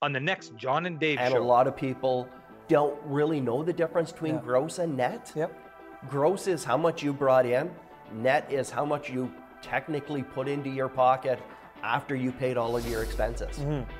on the next John and Dave And show. a lot of people don't really know the difference between Yeah. gross and net. Yep. Gross is how much you brought in, net is how much you technically put into your pocket after you paid all of your expenses. Mm-hmm.